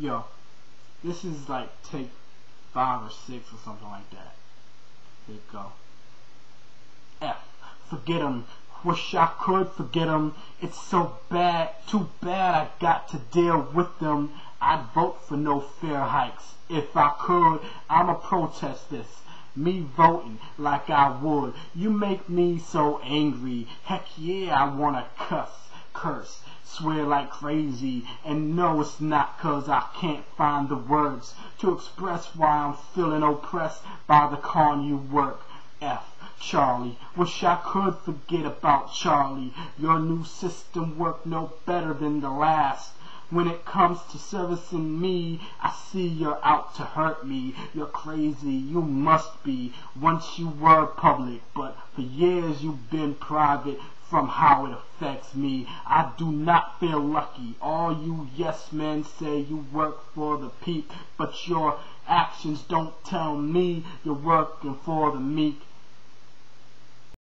Yo, this is like take five or six or something like that. Here you go. F. Forget 'em. Wish I could forget 'em. It's so bad, too bad I got to deal with them. I'd vote for no fare hikes. If I could, I'ma protest this. Me voting like I would. You make me so angry. Heck yeah, I wanna cuss, curse, swear like crazy. And no, it's not cause I can't find the words to express why I'm feeling oppressed by the con you work. F. Charlie. Wish I could forget about Charlie. Your new system worked no better than the last. When it comes to servicing me, I see you're out to hurt me. You're crazy, you must be. Once you were public, but years you've been private from how it affects me. I do not feel lucky. All you yes men say you work for the peak, but your actions don't tell me you're working for the meek.